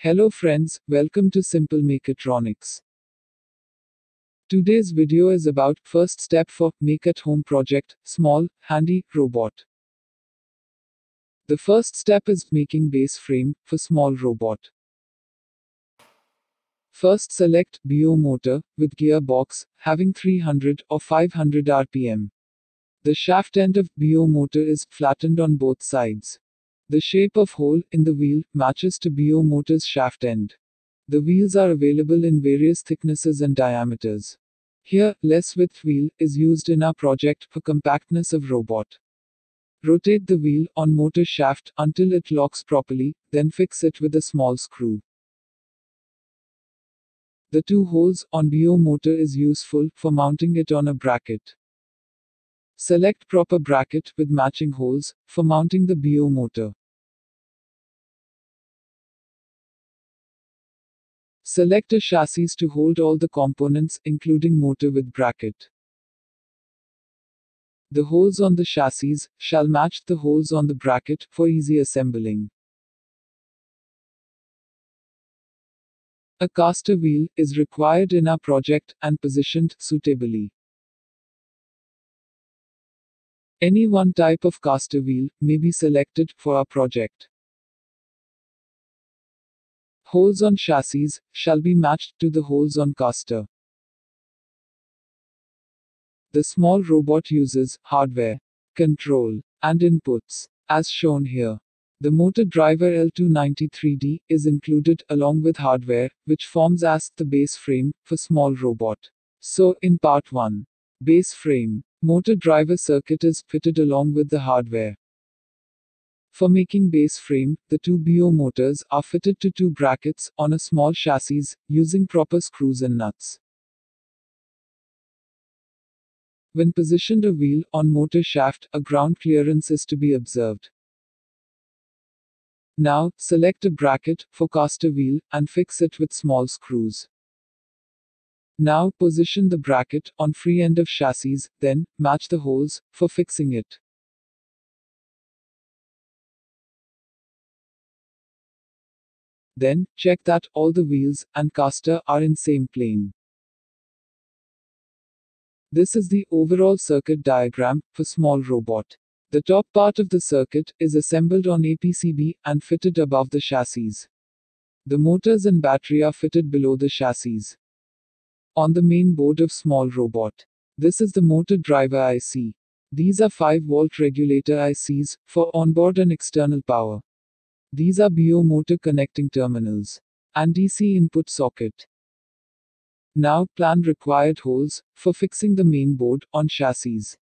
Hello friends, welcome to Simple Mechatronics. Today's video is about first step for make at home project, small, handy robot. The first step is making base frame for small robot. First select BO motor with gearbox having 300 or 500 rpm. The shaft end of BO motor is flattened on both sides. The shape of hole in the wheel matches to BO motor's shaft end. The wheels are available in various thicknesses and diameters. Here, less width wheel is used in our project for compactness of robot. Rotate the wheel on motor shaft until it locks properly, then fix it with a small screw. The two holes on BO motor is useful for mounting it on a bracket. Select proper bracket with matching holes for mounting the BO motor. Select a chassis to hold all the components, including motor with bracket. The holes on the chassis shall match the holes on the bracket for easy assembling. A caster wheel is required in our project and positioned suitably. Any one type of caster wheel may be selected for our project. Holes on chassis shall be matched to the holes on caster. The small robot uses hardware, control, and inputs, as shown here. The motor driver L293D is included along with hardware, which forms as the base frame for small robot. So, in part 1, base frame, motor driver circuit is fitted along with the hardware. For making base frame, the two BO motors are fitted to two brackets on a small chassis using proper screws and nuts. When positioned a wheel on motor shaft, a ground clearance is to be observed. Now, select a bracket for caster wheel and fix it with small screws. Now, position the bracket on free end of chassis, then, match the holes for fixing it. Then, check that all the wheels and caster are in same plane. This is the overall circuit diagram for small robot. The top part of the circuit is assembled on a PCB and fitted above the chassis. The motors and battery are fitted below the chassis. On the main board of small robot. This is the motor driver IC. These are 5 volt regulator ICs for onboard and external power. These are BO motor connecting terminals and DC input socket. Now plan required holes for fixing the main board on chassis.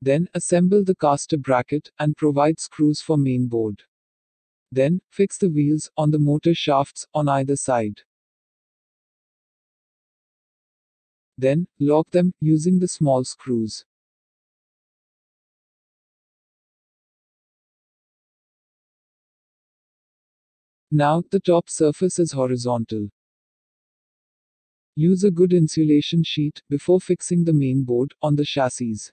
Then assemble the caster bracket and provide screws for main board. Then fix the wheels on the motor shafts on either side. Then lock them using the small screws. Now, the top surface is horizontal. Use a good insulation sheet before fixing the main board on the chassis.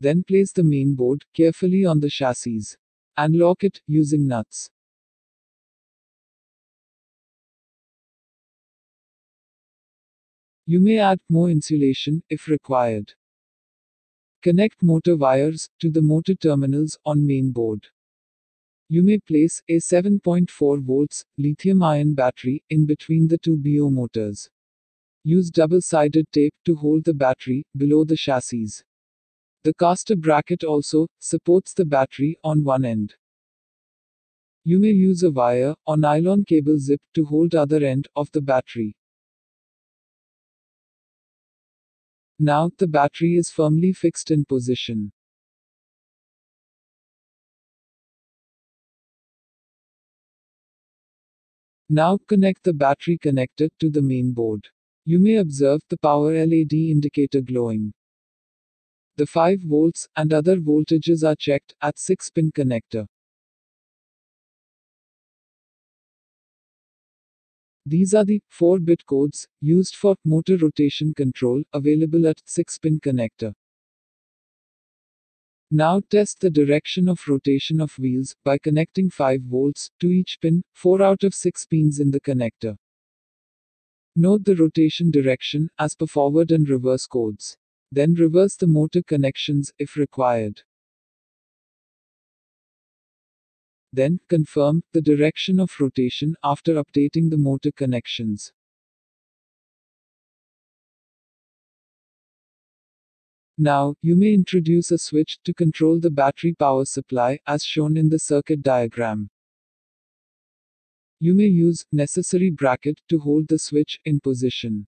Then place the main board carefully on the chassis and lock it using nuts. You may add more insulation if required. Connect motor wires to the motor terminals on main board. You may place a 7.4 volts lithium ion battery in between the two BO motors. Use double-sided tape to hold the battery below the chassis. The caster bracket also supports the battery on one end. You may use a wire or nylon cable zip to hold other end of the battery. Now, the battery is firmly fixed in position. Now, connect the battery connector to the main board. You may observe the power LED indicator glowing. The 5 volts and other voltages are checked at 6 pin connector. These are the 4-bit codes used for motor rotation control available at 6-pin connector. Now test the direction of rotation of wheels by connecting 5 volts to each pin, 4 out of 6 pins in the connector. Note the rotation direction as per forward and reverse codes. Then reverse the motor connections if required. Then, confirm the direction of rotation after updating the motor connections. Now, you may introduce a switch to control the battery power supply, as shown in the circuit diagram. You may use necessary bracket to hold the switch in position.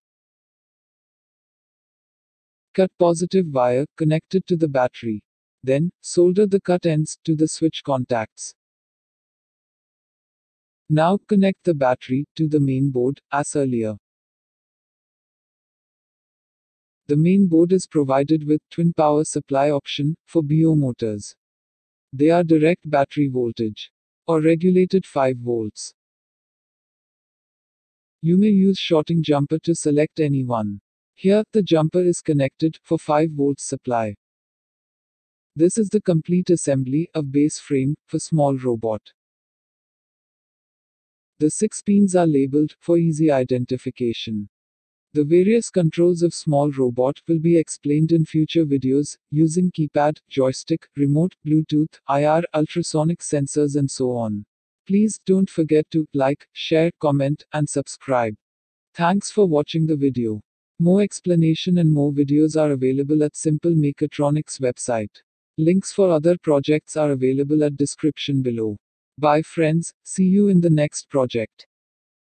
Cut positive wire connected to the battery. Then, solder the cut ends to the switch contacts. Now connect the battery to the main board, as earlier. The main board is provided with twin power supply option for BO motors. They are direct battery voltage or regulated 5 volts. You may use shorting jumper to select any one. Here, the jumper is connected for 5 volts supply. This is the complete assembly of base frame for small robot. The six pins are labeled for easy identification. The various controls of small robot will be explained in future videos, using keypad, joystick, remote, Bluetooth, IR, ultrasonic sensors and so on. Please don't forget to like, share, comment, and subscribe. Thanks for watching the video. More explanation and more videos are available at Simple Mechatronics website. Links for other projects are available at description below. Bye friends, see you in the next project.